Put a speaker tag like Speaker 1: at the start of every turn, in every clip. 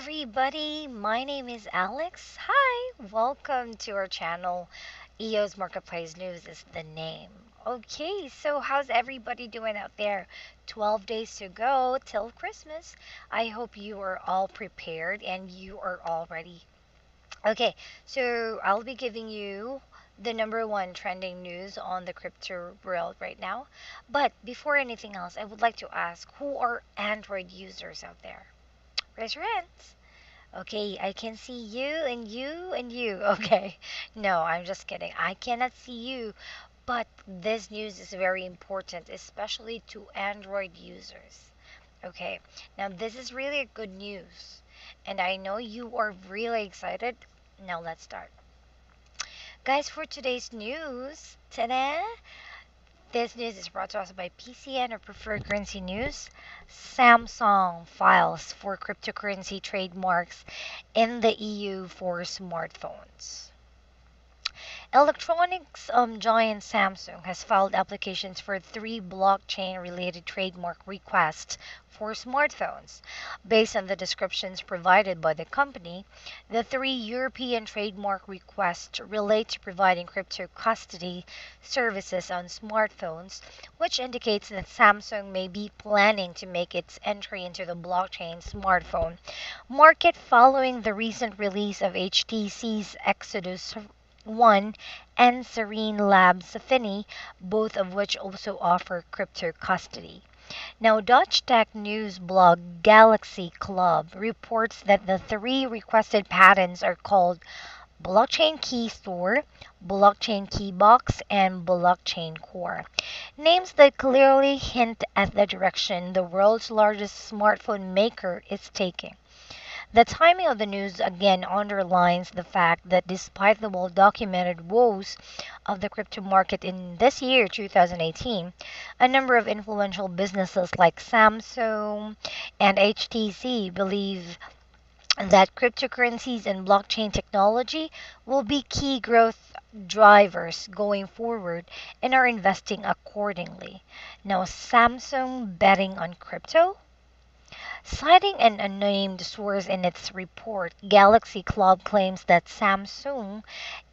Speaker 1: everybody. My name is Alex. Hi, welcome to our channel. EOS Marketplace News is the name. Okay, so how's everybody doing out there? 12 days to go till Christmas. I hope you are all prepared and you are all ready. Okay, so I'll be giving you the number one trending news on the crypto world right now. But before anything else, I would like to ask who are Android users out there? Raise your hands. Okay, I can see you and you and you. Okay. No, I'm just kidding. I cannot see you, but this news is very important, especially to Android users. Okay. Now, this is really a good news, and I know you are really excited. Now, let's start. Guys, for today's news, ta-da! This news is brought to us by PCN or Preferred Currency News. Samsung files for cryptocurrency trademarks in the EU for smartphones. Electronics um, giant Samsung has filed applications for three blockchain related trademark requests for smartphones. Based on the descriptions provided by the company, the three European trademark requests relate to providing crypto custody services on smartphones, which indicates that Samsung may be planning to make its entry into the blockchain smartphone market following the recent release of HTC's Exodus 1 and Sirin Labs Affinity, both of which also offer crypto custody. Now, Dutch tech news blog Galaxy Club reports that the three requested patents are called Blockchain Key Store, Blockchain Key Box, and Blockchain Core. Names that clearly hint at the direction the world's largest smartphone maker is taking. The timing of the news again underlines the fact that despite the well documented woes of the crypto market in this year, 2018, a number of influential businesses like Samsung and HTC believe that cryptocurrencies and blockchain technology will be key growth drivers going forward and are investing accordingly. Now, Samsung betting on crypto? Citing an unnamed source in its report, Galaxy Club claims that Samsung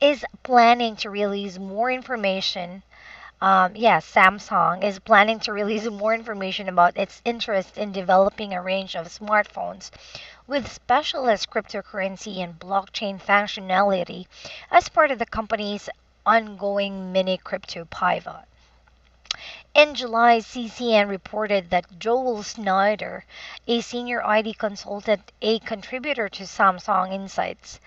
Speaker 1: is planning to release more information. Um, yes, Samsung is planning to release more information about its interest in developing a range of smartphones with specialist cryptocurrency and blockchain functionality as part of the company's ongoing mini crypto pivot. In July, CCN reported that Joel Snyder, a senior IT consultant, a contributor to Samsung Insights,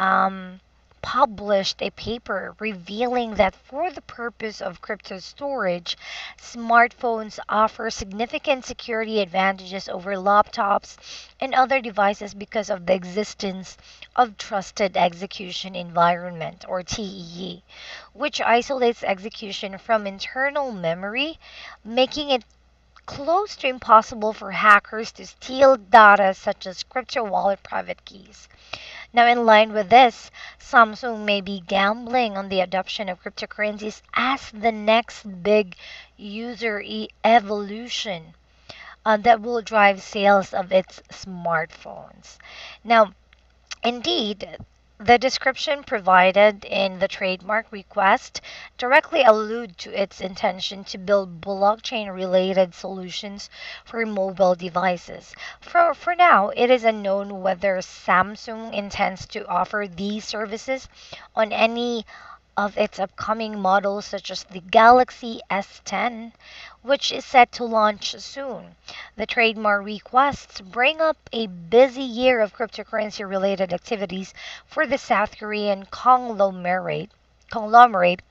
Speaker 1: um, published a paper revealing that for the purpose of crypto storage, smartphones offer significant security advantages over laptops and other devices because of the existence of trusted execution environment or TEE, which isolates execution from internal memory, making it close to impossible for hackers to steal data such as crypto wallet private keys. Now, in line with this, Samsung may be gambling on the adoption of cryptocurrencies as the next big user e- evolution uh, that will drive sales of its smartphones. Now, indeed, the description provided in the trademark request directly allude to its intention to build blockchain-related solutions for mobile devices. For, for now, it is unknown whether Samsung intends to offer these services on any of its upcoming models such as the Galaxy S10, which is set to launch soon. The trademark requests bring up a busy year of cryptocurrency related activities for the South Korean conglomerate, conglomerate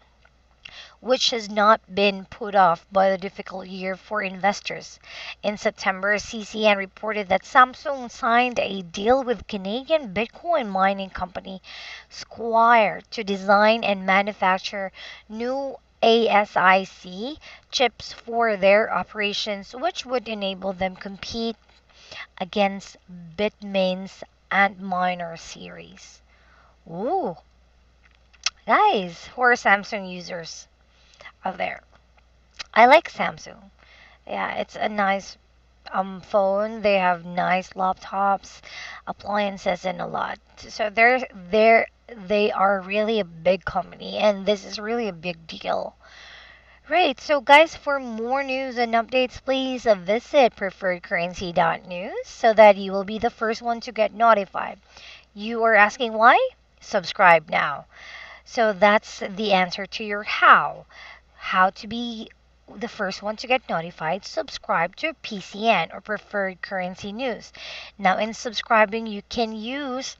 Speaker 1: which has not been put off by the difficult year for investors. In September, CCN reported that Samsung signed a deal with Canadian Bitcoin mining company Squire to design and manufacture new ASIC chips for their operations, which would enable them compete against Bitmain's Antminer series. Ooh, guys, who are Samsung users out there? I like Samsung. Yeah, it's a nice um phone. They have nice laptops, appliances, and a lot. So they're they're they are really a big company, and this is really a big deal. Right, so guys, for more news and updates, please visit preferredcurrency.news so that you will be the first one to get notified. You are asking why? Subscribe now. So that's the answer to your how. How to be the first one to get notified, subscribe to PCN or Preferred Currency News. Now, in subscribing, you can use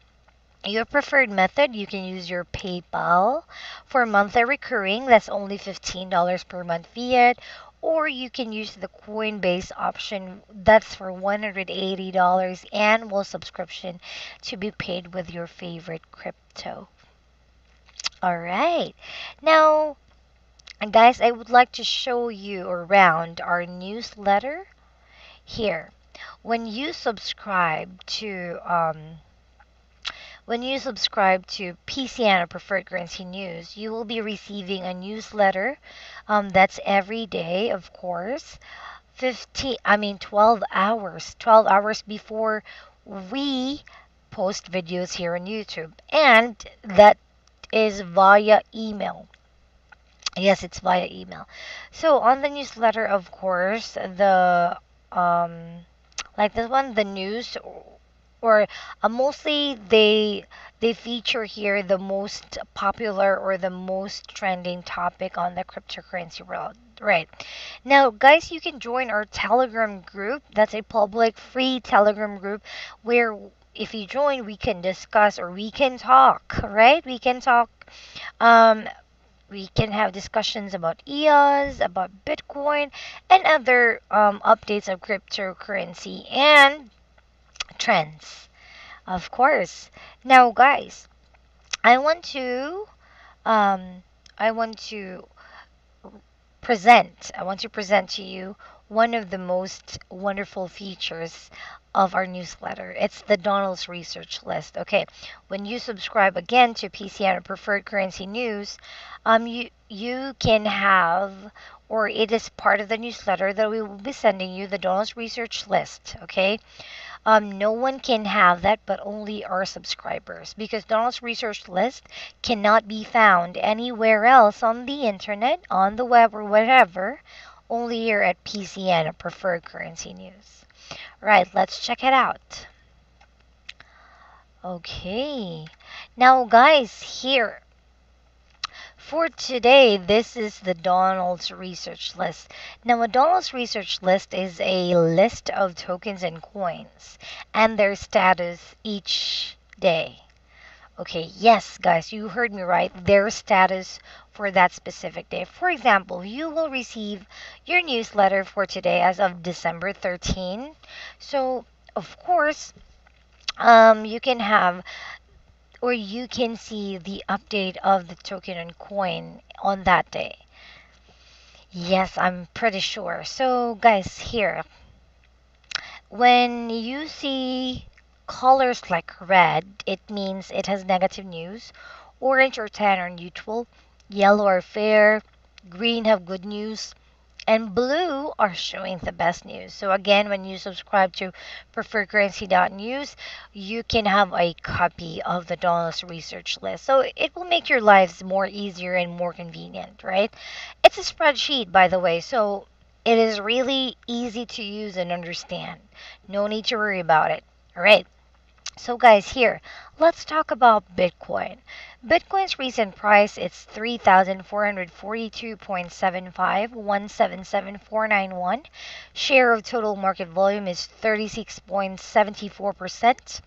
Speaker 1: your preferred method, you can use your PayPal for monthly recurring. That's only $15 per month fiat. Or you can use the Coinbase option. That's for $180 annual subscription to be paid with your favorite crypto. All right. Now, guys, I would like to show you around our newsletter here. When you subscribe to um, when you subscribe to PCN Preferred Currency News, you will be receiving a newsletter um, that's every day, of course. 15, I mean 12 hours, 12 hours before we post videos here on YouTube. And that is via email. Yes, it's via email. So on the newsletter, of course, the um, like this one, the news or uh, mostly they they feature here the most popular or the most trending topic on the cryptocurrency world. Right. Now guys you can join our telegram group. That's a public free telegram group where if you join we can discuss or we can talk right? We can talk um we can have discussions about EOS, about Bitcoin, and other um, updates of cryptocurrency and trends. Of course. Now, guys, I want to um, I want to present. I want to present to you one of the most wonderful features of our newsletter. It's the Donald's research list. Okay, when you subscribe again to PCN or Preferred Currency News, um, you you can have or it is part of the newsletter that we will be sending you the Donald's research list. Okay, um, no one can have that but only our subscribers because Donald's research list cannot be found anywhere else on the internet, on the web, or whatever, only here at PCN, a preferred currency news. Right, let's check it out. Okay, now, guys, here for today, this is the Donald's research list. Now, a Donald's research list is a list of tokens and coins and their status each day. Okay, yes, guys, you heard me right. Their status for that specific day. For example, you will receive your newsletter for today as of December 13. So, of course, um, you can have or you can see the update of the token and coin on that day. Yes, I'm pretty sure. So, guys, here, when you see colors like red, it means it has negative news. Orange or tan are neutral. Yellow are fair. Green have good news and blue are showing the best news. So again, when you subscribe to preferredcurrency.news, you can have a copy of the Donald's research list. So it will make your lives more easier and more convenient, right? It's a spreadsheet, by the way, so it is really easy to use and understand. No need to worry about it. All right. So guys, here, let's talk about Bitcoin. Bitcoin's recent price is 3,442.75, 177491. Share of total market volume is 36.74%.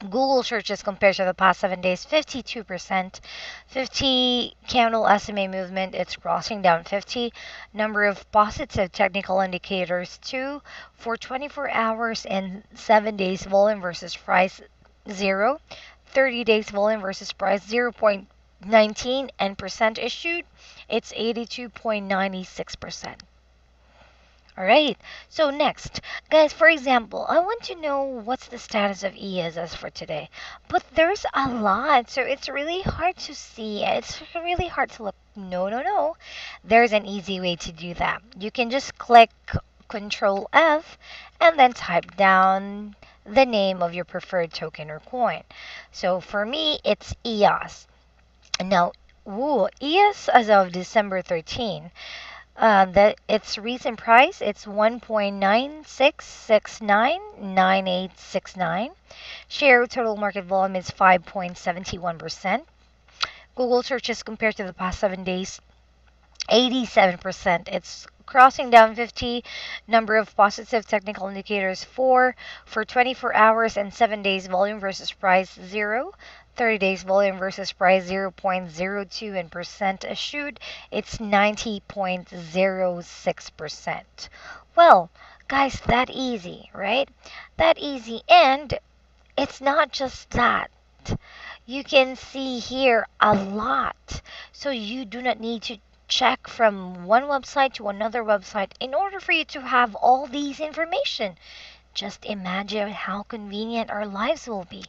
Speaker 1: Google searches compared to the past seven days, 52%. 50 candle SMA movement, it's crossing down 50. Number of positive technical indicators, 2 for 24 hours and 7 days volume versus price, 0. 30 days volume versus price, 0.19 and percent issued, it's 82.96%. All right. So next, guys, for example, I want to know what's the status of ESS for today. But there's a lot, so it's really hard to see. It's really hard to look. No, no, no. There's an easy way to do that. You can just click Control F, and then type down the name of your preferred token or coin. So for me, it's EOS. Now, ooh, EOS as of December 13, uh, that its recent price it's 1.96699869. Share total market volume is 5.71%. Google searches compared to the past seven days 87%. It's crossing down 50 number of positive technical indicators 4 for 24 hours and 7 days volume versus price 0 30 days volume versus price 0.02 and percent issued. It's 90.06% well guys that easy right? That easy. And it's not just that. You can see here a lot. So you do not need to check from one website to another website in order for you to have all these information. Just imagine how convenient our lives will be,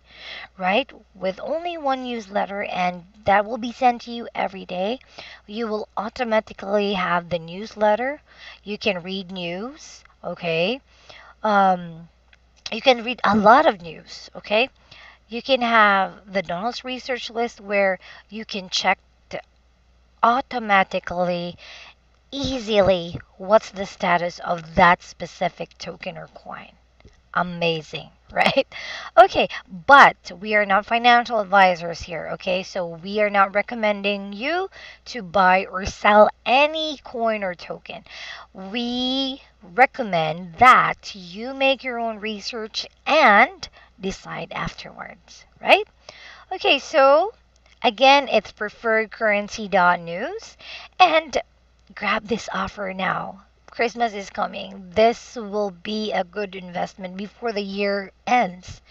Speaker 1: right? With only one newsletter and that will be sent to you every day, you will automatically have the newsletter. You can read news, okay? Um, you can read a lot of news, okay? You can have the Donald's research list where you can check automatically, easily, what's the status of that specific token or coin. Amazing, right? Okay, but we are not financial advisors here, okay? So we are not recommending you to buy or sell any coin or token. We recommend that you make your own research and decide afterwards, right? Okay, so Again, it's preferredcurrency.news. And grab this offer now. Christmas is coming. This will be a good investment before the year ends,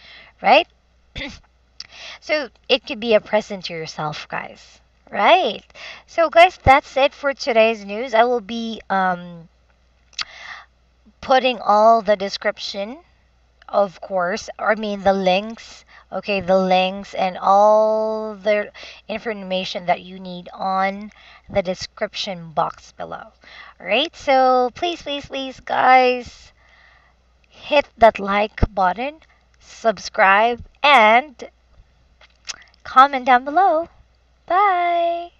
Speaker 1: right? so it could be a present to yourself, guys. Right. So, guys, that's it for today's news. I will be um, putting all the description, of course, I mean the links okay the links and all the information that you need on the description box below. All right so please please please guys hit that like button subscribe and comment down below. Bye